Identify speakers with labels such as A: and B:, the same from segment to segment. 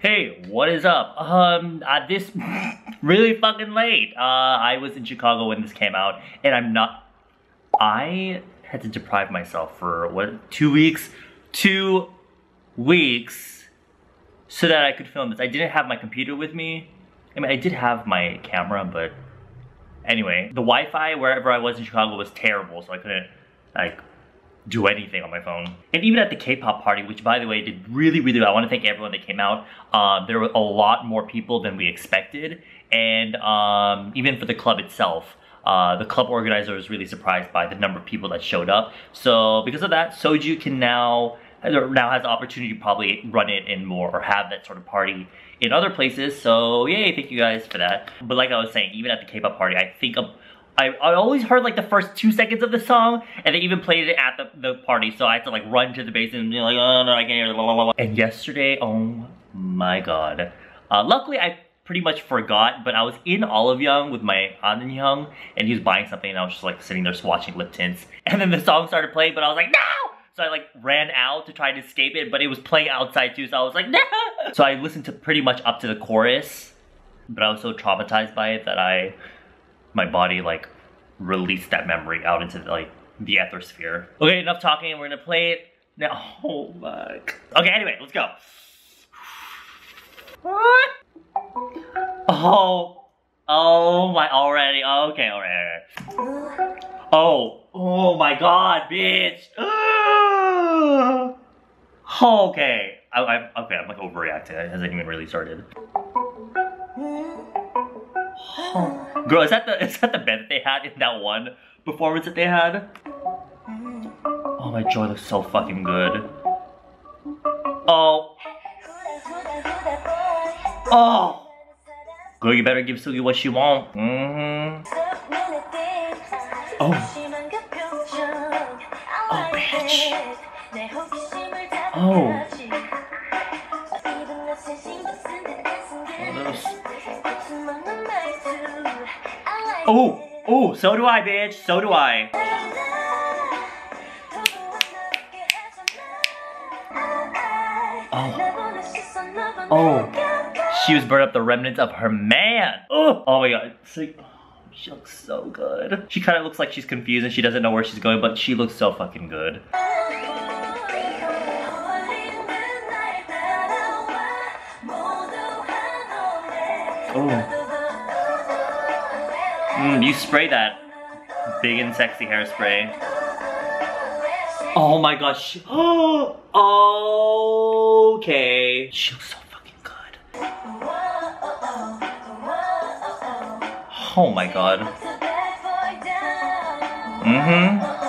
A: Hey, what is up? Um, uh, this really fucking late. Uh, I was in Chicago when this came out, and I'm not. I had to deprive myself for what two weeks, two weeks, so that I could film this. I didn't have my computer with me. I mean, I did have my camera, but anyway, the Wi-Fi wherever I was in Chicago was terrible, so I couldn't like do anything on my phone. And even at the K-pop party, which by the way did really, really well. I want to thank everyone that came out. Um, there were a lot more people than we expected. And um, even for the club itself, uh, the club organizer was really surprised by the number of people that showed up. So because of that, Soju can now now has the opportunity to probably run it in more or have that sort of party in other places. So yay, thank you guys for that. But like I was saying, even at the K-pop party, I think I, I always heard like the first two seconds of the song, and they even played it at the, the party, so I had to like run to the basement and be like, oh no, I can't hear blah, blah, blah. And yesterday, oh my god. Uh, luckily, I pretty much forgot, but I was in Olive Young with my An Young, and he was buying something, and I was just like sitting there watching lip tints. And then the song started playing, but I was like, no! So I like ran out to try to escape it, but it was playing outside too, so I was like, no! So I listened to pretty much up to the chorus, but I was so traumatized by it that I my body like released that memory out into like the ether sphere. Okay, enough talking. We're gonna play it now. Oh my. Okay, anyway, let's go. What? Oh, oh my, already. Okay, alright, alright. Oh, oh my god, bitch. okay. I, I, okay, I'm like overreacting. It hasn't even really started. Girl, is that the is that the bed that they had in that one performance that they had? Oh my joy looks so fucking good. Oh. Oh. Girl, you better give Seulgi what she want. Mm-hmm. Oh. Oh, bitch. Oh. Oh, oh, oh, so do I, bitch. So do I. Oh. Oh. She was burning up the remnants of her man. Oh, oh my god. See, oh, she looks so good. She kind of looks like she's confused and she doesn't know where she's going, but she looks so fucking good. Oh. Mm, you spray that big and sexy hairspray. Oh my gosh. Oh, okay. She looks so fucking good. Oh my god. Mm-hmm.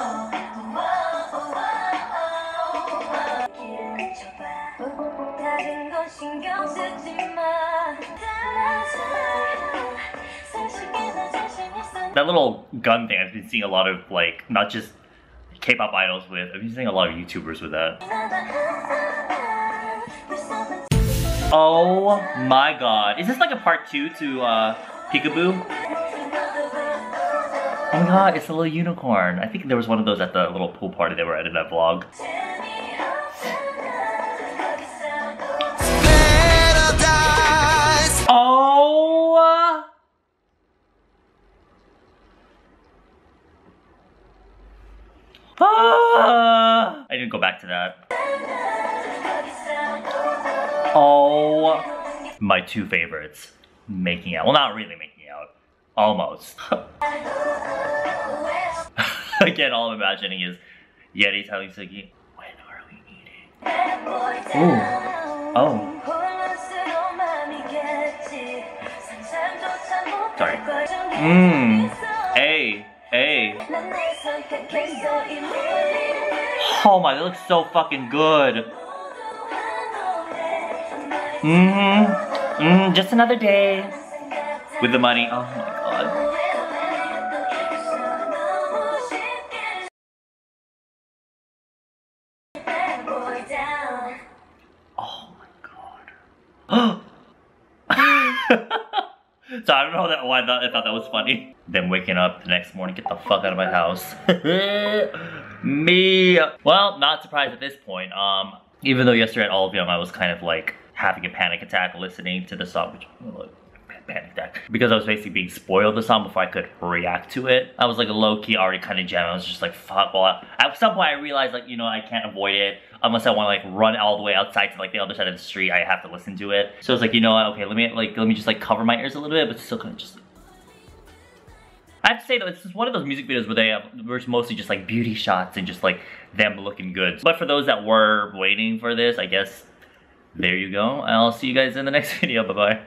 A: That little gun thing, I've been seeing a lot of like, not just K-pop idols with, I've been seeing a lot of YouTubers with that. Oh my god. Is this like a part two to uh, Peekaboo? Oh my god, it's a little unicorn. I think there was one of those at the little pool party they were at in that vlog. Ah! I didn't go back to that. Oh, my two favorites. Making out. Well, not really making out. Almost. Again, all I'm imagining is Yeri telling Seulgi, when are we meeting? Ooh. Oh. Sorry. Mmm. Hey. Oh my, that looks so fucking good. Mm-hmm. Mm, just another day. With the money. Oh my god. So I don't know that why I thought, that was funny. Then waking up the next morning, get the fuck out of my house. Me. Well, not surprised at this point. Um, even though yesterday at Olive Young I was kind of like having a panic attack listening to the song, which look, panic attack because I was basically being spoiled the song before I could react to it. I was like a low key already kind of jam. I was just like fuck. Well, at some point I realized like you know I can't avoid it unless I want to like run all the way outside to like the other side of the street. I have to listen to it. So it's like you know what? Okay, let me like let me just like cover my ears a little bit, but still kind of just. I have to say though, is one of those music videos where they have, where it's mostly just like beauty shots and just like them looking good. But for those that were waiting for this, I guess there you go. I'll see you guys in the next video. Bye bye.